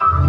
you